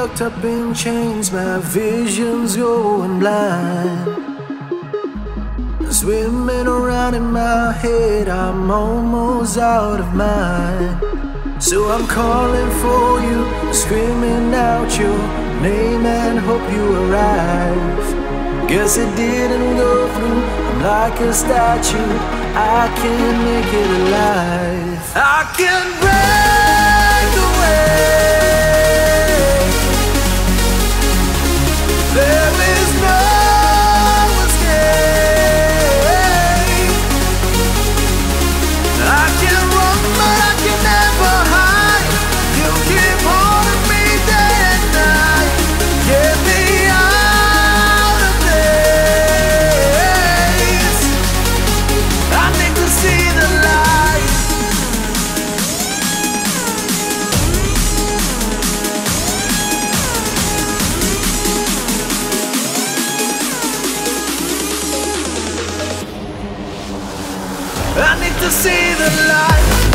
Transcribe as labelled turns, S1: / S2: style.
S1: locked up in chains, my vision's going blind. Swimming around in my head, I'm almost out of mind. So I'm calling for you, screaming out your name and hope you arrive. Guess it didn't go through, I'm like a statue, I can't make it alive. I can break I need to see the light.